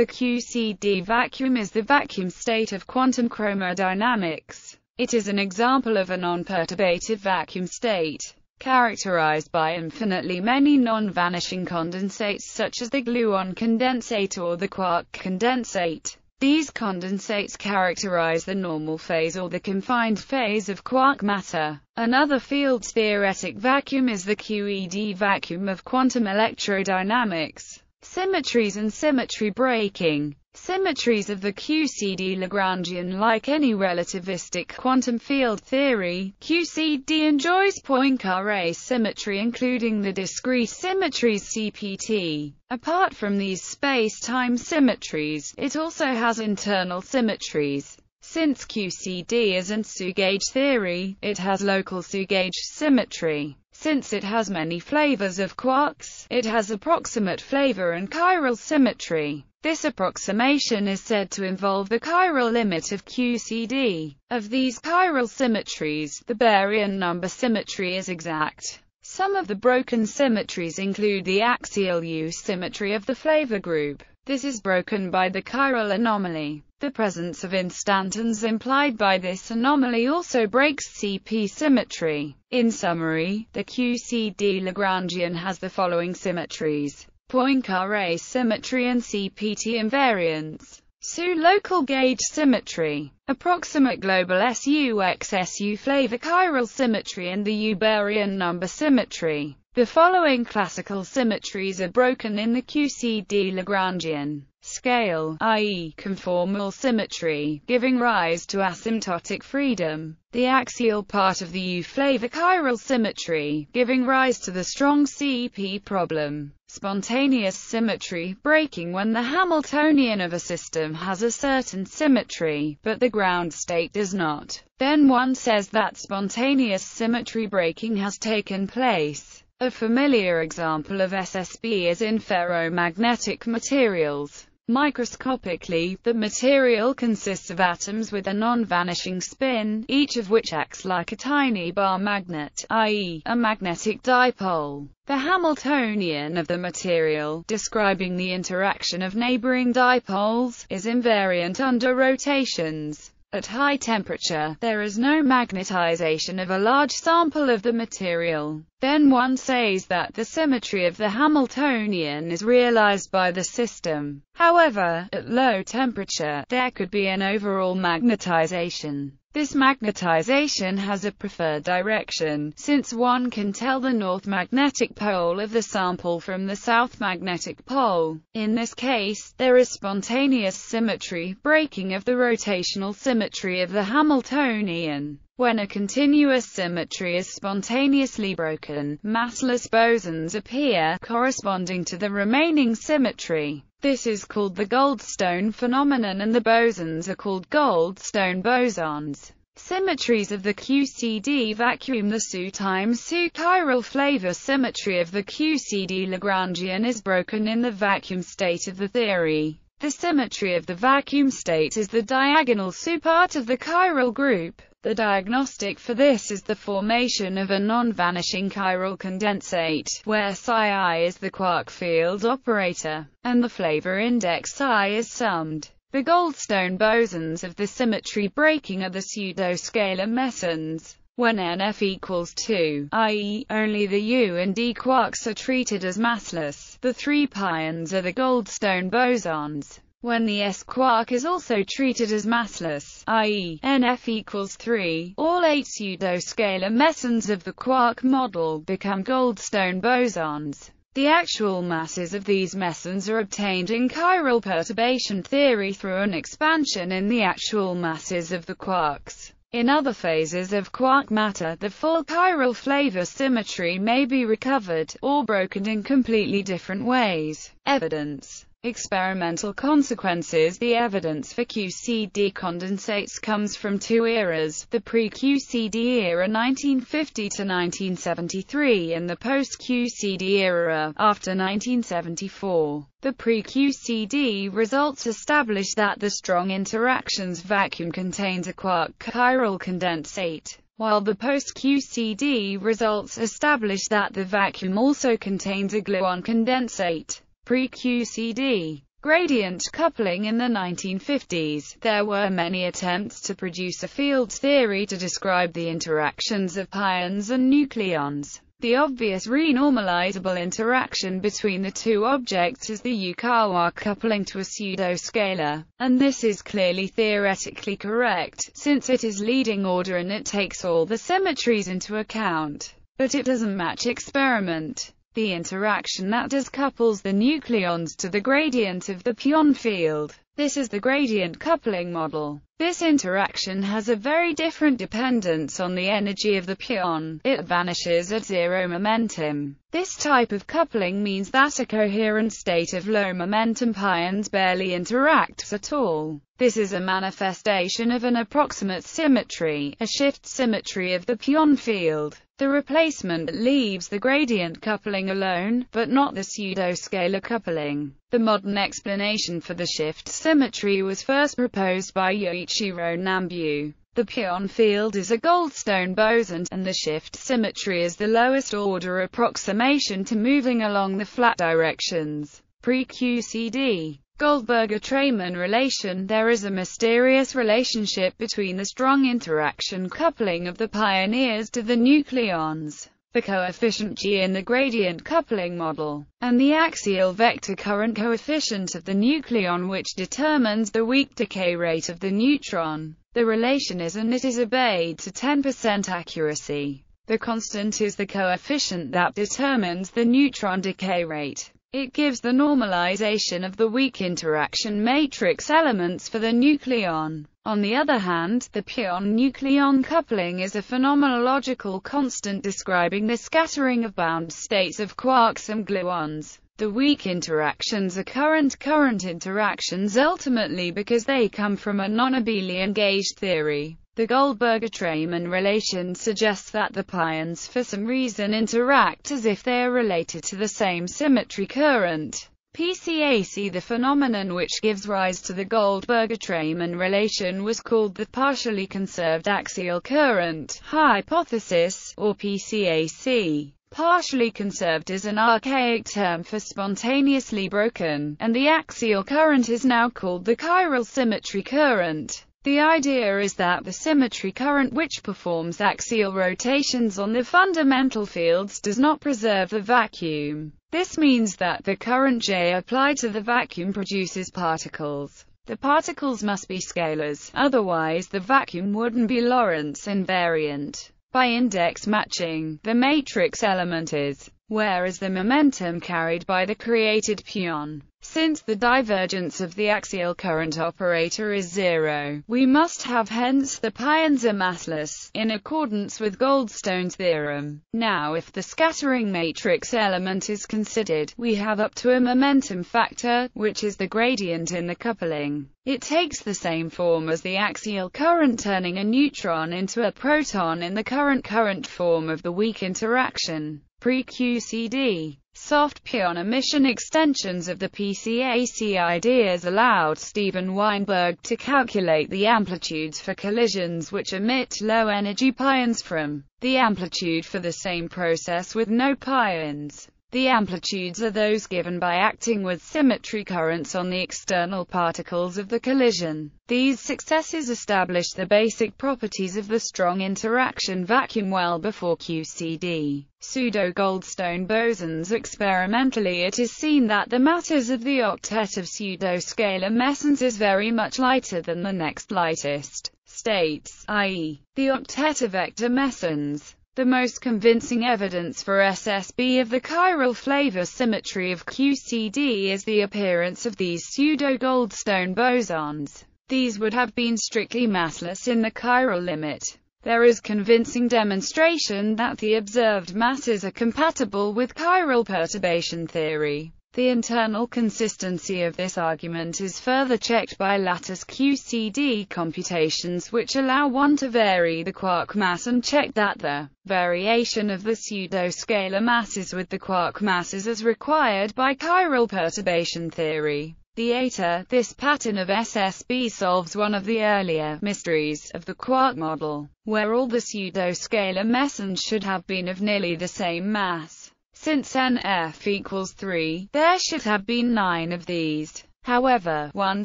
The QCD vacuum is the vacuum state of quantum chromodynamics. It is an example of a non-perturbative vacuum state, characterized by infinitely many non-vanishing condensates such as the gluon condensate or the quark condensate. These condensates characterize the normal phase or the confined phase of quark matter. Another field-theoretic vacuum is the QED vacuum of quantum electrodynamics. Symmetries and symmetry breaking. Symmetries of the QCD Lagrangian Like any relativistic quantum field theory, QCD enjoys Poincare symmetry including the discrete symmetries CPT. Apart from these space-time symmetries, it also has internal symmetries. Since QCD isn't Su-gauge theory, it has local Su-gauge symmetry. Since it has many flavors of quarks, it has approximate flavor and chiral symmetry. This approximation is said to involve the chiral limit of QCD. Of these chiral symmetries, the baryon number symmetry is exact. Some of the broken symmetries include the axial U symmetry of the flavor group. This is broken by the chiral anomaly. The presence of instantons implied by this anomaly also breaks CP symmetry. In summary, the QCD Lagrangian has the following symmetries. Poincare symmetry and CPT invariance. SU local gauge symmetry. Approximate global SUX SU flavor chiral symmetry and the U baryon number symmetry. The following classical symmetries are broken in the QCD Lagrangian scale, i.e., conformal symmetry, giving rise to asymptotic freedom. The axial part of the U-flavor chiral symmetry, giving rise to the strong CP problem. Spontaneous symmetry, breaking when the Hamiltonian of a system has a certain symmetry, but the ground state does not. Then one says that spontaneous symmetry breaking has taken place. A familiar example of SSB is in ferromagnetic materials. Microscopically, the material consists of atoms with a non-vanishing spin, each of which acts like a tiny bar magnet, i.e., a magnetic dipole. The Hamiltonian of the material, describing the interaction of neighboring dipoles, is invariant under rotations. At high temperature, there is no magnetization of a large sample of the material. Then one says that the symmetry of the Hamiltonian is realized by the system. However, at low temperature, there could be an overall magnetization. This magnetization has a preferred direction, since one can tell the north magnetic pole of the sample from the south magnetic pole. In this case, there is spontaneous symmetry, breaking of the rotational symmetry of the Hamiltonian. When a continuous symmetry is spontaneously broken, massless bosons appear, corresponding to the remaining symmetry. This is called the Goldstone phenomenon and the bosons are called Goldstone bosons. Symmetries of the QCD vacuum The SU times SU chiral flavor symmetry of the QCD Lagrangian is broken in the vacuum state of the theory. The symmetry of the vacuum state is the diagonal SU part of the chiral group. The diagnostic for this is the formation of a non-vanishing chiral condensate, where psi is the quark field operator, and the flavor index psi is summed. The Goldstone bosons of the symmetry breaking are the pseudo-scalar mesons. When NF equals 2, i.e., only the U and D quarks are treated as massless, the three pions are the Goldstone bosons. When the S quark is also treated as massless, i.e., NF equals 3, all eight pseudo-scalar mesons of the quark model become Goldstone bosons. The actual masses of these mesons are obtained in chiral perturbation theory through an expansion in the actual masses of the quarks. In other phases of quark matter, the full chiral flavor symmetry may be recovered, or broken in completely different ways. Evidence Experimental consequences. The evidence for QCD condensates comes from two eras, the pre-QCD era 1950 to 1973 and the post-QCD era, after 1974. The pre-QCD results establish that the strong interactions vacuum contains a quark chiral condensate while the post-QCD results establish that the vacuum also contains a gluon condensate pre-QCD. Gradient coupling In the 1950s, there were many attempts to produce a field theory to describe the interactions of pions and nucleons. The obvious renormalizable interaction between the two objects is the Yukawa coupling to a pseudoscalar, and this is clearly theoretically correct, since it is leading order and it takes all the symmetries into account. But it doesn't match experiment. The interaction that does couples the nucleons to the gradient of the pion field. This is the gradient coupling model. This interaction has a very different dependence on the energy of the pion. It vanishes at zero momentum. This type of coupling means that a coherent state of low momentum pions barely interacts at all. This is a manifestation of an approximate symmetry, a shift symmetry of the pion field. The replacement leaves the gradient coupling alone, but not the pseudoscalar coupling. The modern explanation for the shift symmetry was first proposed by Yoichiro Nambu. The pion field is a Goldstone boson, and the shift symmetry is the lowest order approximation to moving along the flat directions. Pre-QCD Goldberger-Treiman relation There is a mysterious relationship between the strong interaction coupling of the pions to the nucleons, the coefficient G in the gradient coupling model, and the axial vector current coefficient of the nucleon which determines the weak decay rate of the neutron. The relation is and it is obeyed to 10% accuracy. The constant is the coefficient that determines the neutron decay rate. It gives the normalization of the weak interaction matrix elements for the nucleon. On the other hand, the pion-nucleon coupling is a phenomenological constant describing the scattering of bound states of quarks and gluons. The weak interactions are current-current interactions ultimately because they come from a non-abelian gauge theory. The Goldberger-Treiman relation suggests that the pions for some reason interact as if they are related to the same symmetry current. PCAC The phenomenon which gives rise to the Goldberger-Treiman relation was called the partially conserved axial current hypothesis, or PCAC. Partially conserved is an archaic term for spontaneously broken, and the axial current is now called the chiral symmetry current. The idea is that the symmetry current which performs axial rotations on the fundamental fields does not preserve the vacuum. This means that the current J applied to the vacuum produces particles. The particles must be scalars, otherwise the vacuum wouldn't be Lorentz invariant. By index matching, the matrix element is, whereas the momentum carried by the created pion since the divergence of the axial current operator is zero, we must have hence the pions are massless, in accordance with Goldstone's theorem. Now if the scattering matrix element is considered, we have up to a momentum factor, which is the gradient in the coupling. It takes the same form as the axial current turning a neutron into a proton in the current-current form of the weak interaction. Pre-QCD Soft pion emission extensions of the PCAC ideas allowed Steven Weinberg to calculate the amplitudes for collisions which emit low-energy pions from the amplitude for the same process with no pions. The amplitudes are those given by acting with symmetry currents on the external particles of the collision. These successes establish the basic properties of the strong interaction vacuum well before QCD. Pseudo-Goldstone bosons Experimentally it is seen that the matters of the octet of pseudo-scalar mesons is very much lighter than the next lightest states, i.e., the octet of vector mesons. The most convincing evidence for SSB of the chiral flavor symmetry of QCD is the appearance of these pseudo-Goldstone bosons. These would have been strictly massless in the chiral limit. There is convincing demonstration that the observed masses are compatible with chiral perturbation theory. The internal consistency of this argument is further checked by lattice QCD computations which allow one to vary the quark mass and check that the variation of the pseudo-scalar masses with the quark masses is required by chiral perturbation theory. The eta, this pattern of SSB solves one of the earlier mysteries of the quark model, where all the pseudo-scalar mesons should have been of nearly the same mass. Since NF equals 3, there should have been 9 of these. However, one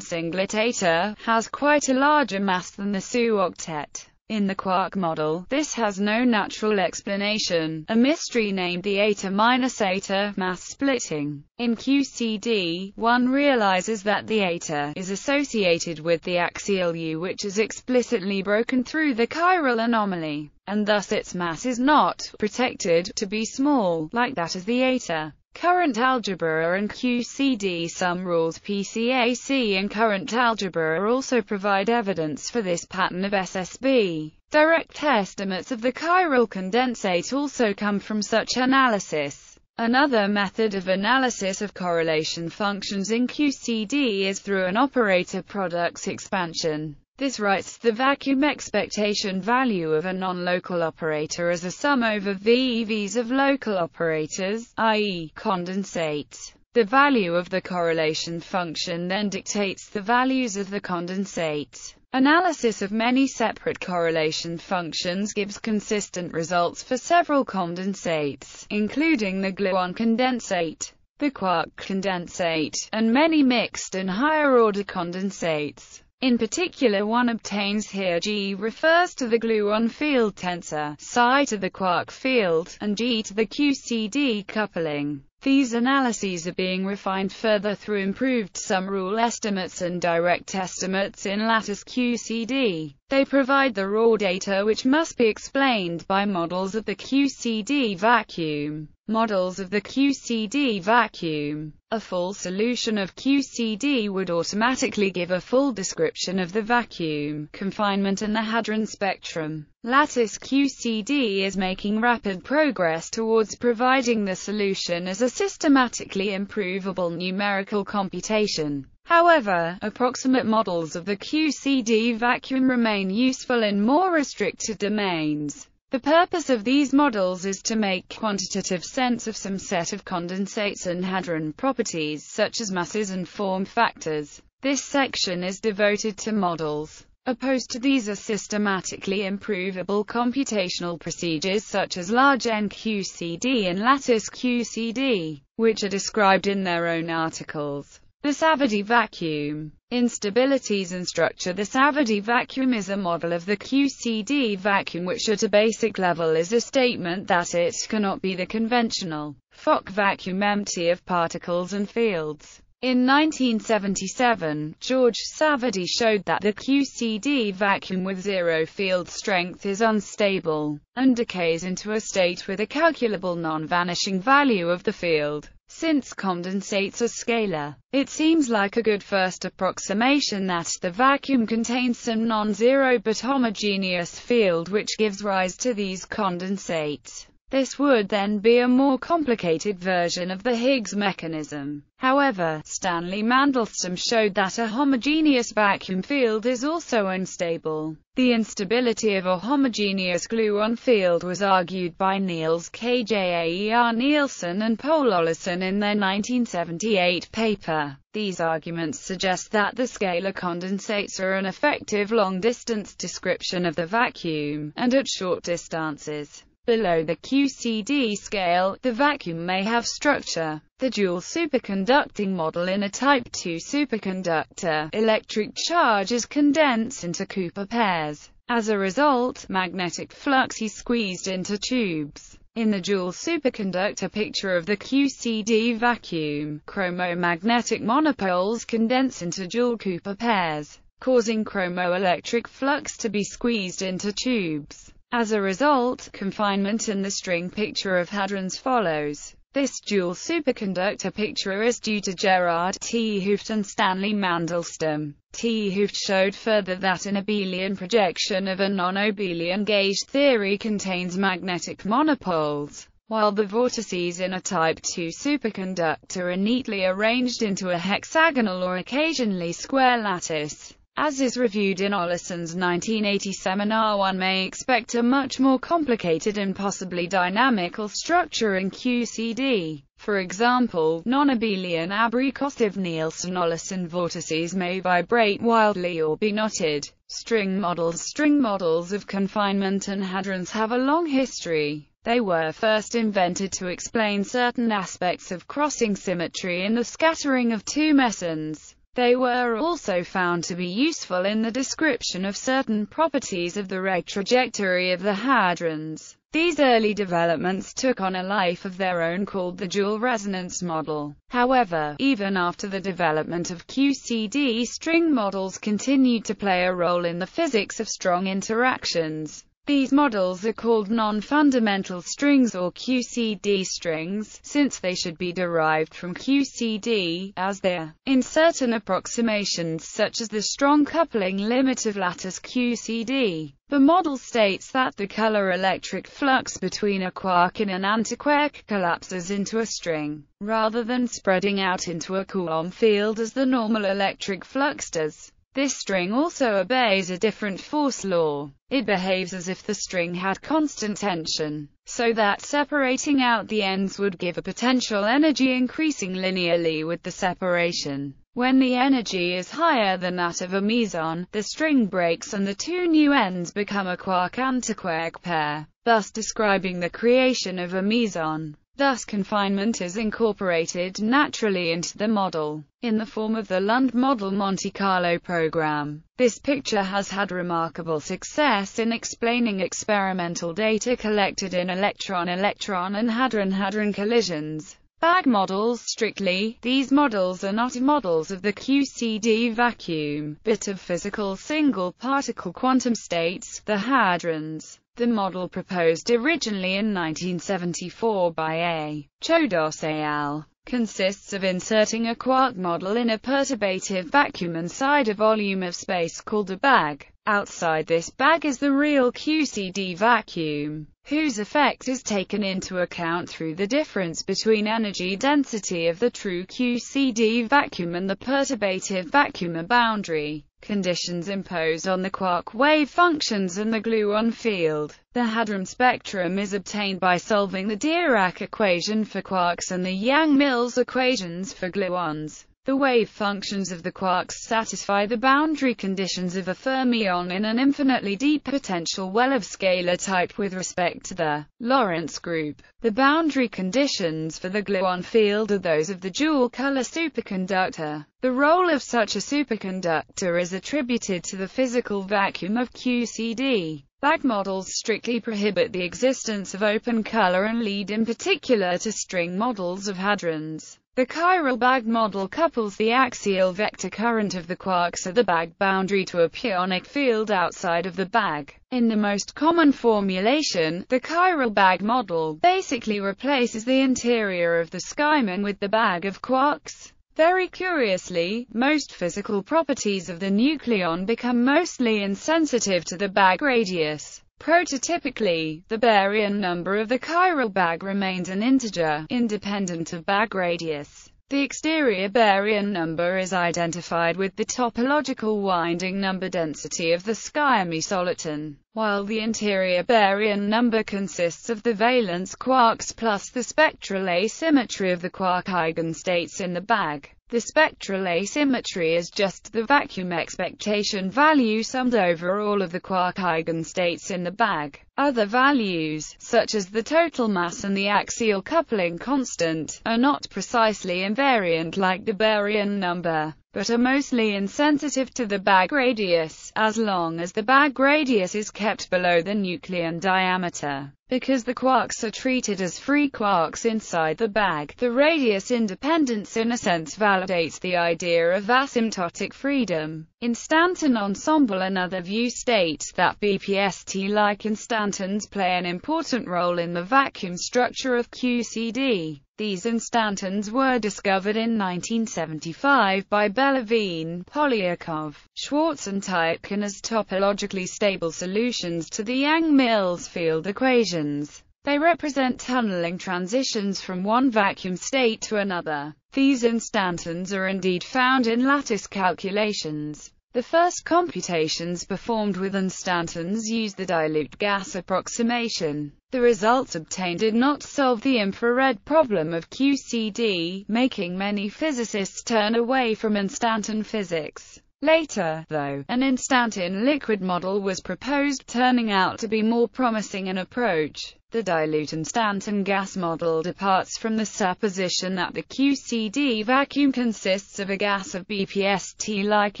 singlet eta has quite a larger mass than the SU octet. In the quark model, this has no natural explanation, a mystery named the eta-eta mass splitting. In QCD, one realizes that the eta is associated with the axial U which is explicitly broken through the chiral anomaly, and thus its mass is not protected to be small, like that of the eta. Current algebra and QCD sum rules PCAC and current algebra also provide evidence for this pattern of SSB. Direct estimates of the chiral condensate also come from such analysis. Another method of analysis of correlation functions in QCD is through an operator products expansion. This writes the vacuum expectation value of a non-local operator as a sum over VEVs of local operators, i.e., condensate. The value of the correlation function then dictates the values of the condensate. Analysis of many separate correlation functions gives consistent results for several condensates, including the gluon condensate, the quark condensate, and many mixed and higher-order condensates. In particular one obtains here G refers to the gluon field tensor, psi to the quark field, and G to the QCD coupling. These analyses are being refined further through improved sum rule estimates and direct estimates in lattice QCD. They provide the raw data which must be explained by models of the QCD vacuum. Models of the QCD vacuum. A full solution of QCD would automatically give a full description of the vacuum, confinement and the hadron spectrum. Lattice QCD is making rapid progress towards providing the solution as a systematically improvable numerical computation. However, approximate models of the QCD vacuum remain useful in more restricted domains. The purpose of these models is to make quantitative sense of some set of condensates and hadron properties such as masses and form factors. This section is devoted to models. Opposed to these are systematically improvable computational procedures such as large NQCD and lattice QCD, which are described in their own articles. The Savvidy vacuum. Instabilities and structure The Savvidy vacuum is a model of the QCD vacuum which at a basic level is a statement that it cannot be the conventional Fock vacuum empty of particles and fields. In 1977, George Savvidy showed that the QCD vacuum with zero field strength is unstable, and decays into a state with a calculable non-vanishing value of the field. Since condensates are scalar, it seems like a good first approximation that the vacuum contains some non-zero but homogeneous field which gives rise to these condensates. This would then be a more complicated version of the Higgs mechanism. However, Stanley Mandelstam showed that a homogeneous vacuum field is also unstable. The instability of a homogeneous gluon field was argued by Niels K. J. A. E. R. Nielsen and Paul Olesen in their 1978 paper. These arguments suggest that the scalar condensates are an effective long-distance description of the vacuum, and at short distances, Below the QCD scale, the vacuum may have structure. The dual superconducting model in a type II superconductor, electric charge is condensed into Cooper pairs. As a result, magnetic flux is squeezed into tubes. In the dual superconductor picture of the QCD vacuum, chromomagnetic monopoles condense into dual Cooper pairs, causing chromoelectric flux to be squeezed into tubes. As a result, confinement in the string picture of hadrons follows. This dual superconductor picture is due to Gerard 't Hooft and Stanley Mandelstam. T. Hooft showed further that an abelian projection of a non-abelian gauge theory contains magnetic monopoles, while the vortices in a type II superconductor are neatly arranged into a hexagonal or occasionally square lattice. As is reviewed in Olesen's 1980 seminar one may expect a much more complicated and possibly dynamical structure in QCD. For example, non-abelian abrikosov Nielsen-Olesen vortices may vibrate wildly or be knotted. String models String models of confinement and hadrons have a long history. They were first invented to explain certain aspects of crossing symmetry in the scattering of two mesons. They were also found to be useful in the description of certain properties of the Regge trajectory of the hadrons. These early developments took on a life of their own called the dual resonance model. However, even after the development of QCD string models continued to play a role in the physics of strong interactions. These models are called non-fundamental strings or QCD strings, since they should be derived from QCD, as they are. In certain approximations such as the strong coupling limit of lattice QCD, the model states that the color electric flux between a quark and an antiquark collapses into a string, rather than spreading out into a Coulomb field as the normal electric flux does. This string also obeys a different force law. It behaves as if the string had constant tension, so that separating out the ends would give a potential energy increasing linearly with the separation. When the energy is higher than that of a meson, the string breaks and the two new ends become a quark-antiquark pair, thus describing the creation of a meson. Thus confinement is incorporated naturally into the model, in the form of the Lund model Monte Carlo program. This picture has had remarkable success in explaining experimental data collected in electron-electron and hadron-hadron collisions. Bag models strictly, these models are not models of the QCD vacuum, but of physical single-particle quantum states, the hadrons. The model proposed originally in 1974 by A. Chodos al. consists of inserting a quark model in a perturbative vacuum inside a volume of space called a bag. Outside this bag is the real QCD vacuum, whose effect is taken into account through the difference between energy density of the true QCD vacuum and the perturbative vacuum boundary conditions imposed on the quark wave functions and the gluon field. The hadron spectrum is obtained by solving the Dirac equation for quarks and the Yang-Mills equations for gluons. The wave functions of the quarks satisfy the boundary conditions of a fermion in an infinitely deep potential well of scalar type with respect to the Lorentz group. The boundary conditions for the gluon field are those of the dual-color superconductor. The role of such a superconductor is attributed to the physical vacuum of QCD. Bag models strictly prohibit the existence of open color and lead in particular to string models of hadrons. The chiral bag model couples the axial vector current of the quarks at the bag boundary to a pionic field outside of the bag. In the most common formulation, the chiral bag model basically replaces the interior of the Skyrmion with the bag of quarks. Very curiously, most physical properties of the nucleon become mostly insensitive to the bag radius. Prototypically, the baryon number of the chiral bag remains an integer, independent of bag radius. The exterior baryon number is identified with the topological winding number density of the Skyrme soliton, while the interior baryon number consists of the valence quarks plus the spectral asymmetry of the quark eigenstates in the bag. The spectral asymmetry is just the vacuum expectation value summed over all of the quark eigenstates in the bag. Other values, such as the total mass and the axial coupling constant, are not precisely invariant like the baryon number, but are mostly insensitive to the bag radius, as long as the bag radius is kept below the nucleon diameter. Because the quarks are treated as free quarks inside the bag, the radius independence in a sense validates the idea of asymptotic freedom. Instanton ensemble Another view states that BPST-like instantons play an important role in the vacuum structure of QCD. These instantons were discovered in 1975 by Belavin, Polyakov, Schwarz and Tyupkin as topologically stable solutions to the Yang-Mills field equations. They represent tunneling transitions from one vacuum state to another. These instantons are indeed found in lattice calculations. The first computations performed with instantons used the dilute gas approximation. The results obtained did not solve the infrared problem of QCD, making many physicists turn away from instanton physics. Later, though, an instanton liquid model was proposed, turning out to be more promising an approach. The dilute instanton gas model departs from the supposition that the QCD vacuum consists of a gas of BPST-like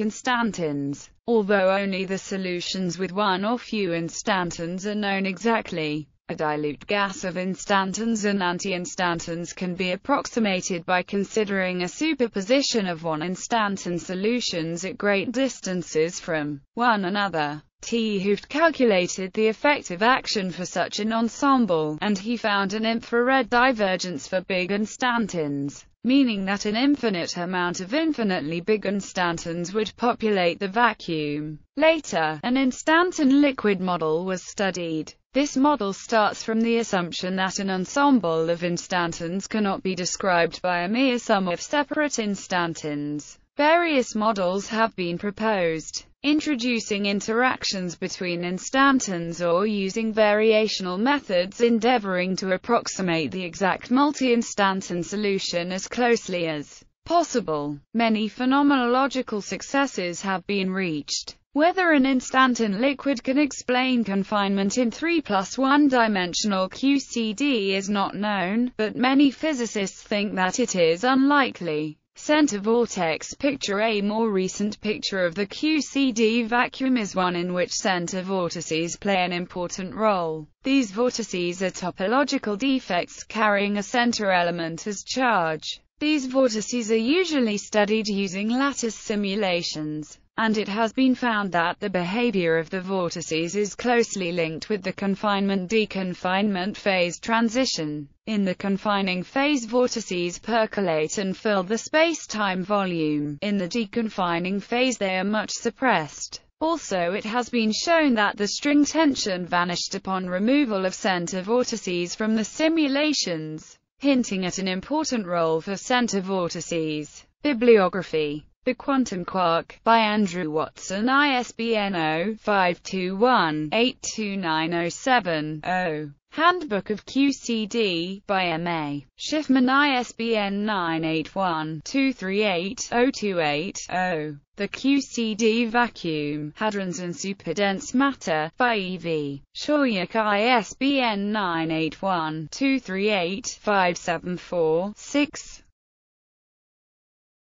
instantons, although only the solutions with one or few instantons are known exactly. A dilute gas of instantons and anti-instantons can be approximated by considering a superposition of one instanton solutions at great distances from one another. 't Hooft calculated the effective action for such an ensemble, and he found an infrared divergence for big instantons meaning that an infinite amount of infinitely big instantons would populate the vacuum. Later, an instanton liquid model was studied. This model starts from the assumption that an ensemble of instantons cannot be described by a mere sum of separate instantons. Various models have been proposed, introducing interactions between instantons or using variational methods endeavoring to approximate the exact multi-instanton solution as closely as possible. Many phenomenological successes have been reached. Whether an instanton liquid can explain confinement in 3 plus 1 dimensional QCD is not known, but many physicists think that it is unlikely. Center vortex picture A more recent picture of the QCD vacuum is one in which center vortices play an important role. These vortices are topological defects carrying a center element as charge. These vortices are usually studied using lattice simulations and it has been found that the behavior of the vortices is closely linked with the confinement-deconfinement phase transition. In the confining phase vortices percolate and fill the space-time volume. In the deconfining phase they are much suppressed. Also it has been shown that the string tension vanished upon removal of center vortices from the simulations, hinting at an important role for center vortices. Bibliography the Quantum Quark, by Andrew Watson ISBN 0-521-82907-0. Handbook of QCD, by M.A. Shifman ISBN 981-238-028-0. The QCD Vacuum, Hadrons and Superdense Matter, by E.V. Shuryak ISBN 981-238-574-6.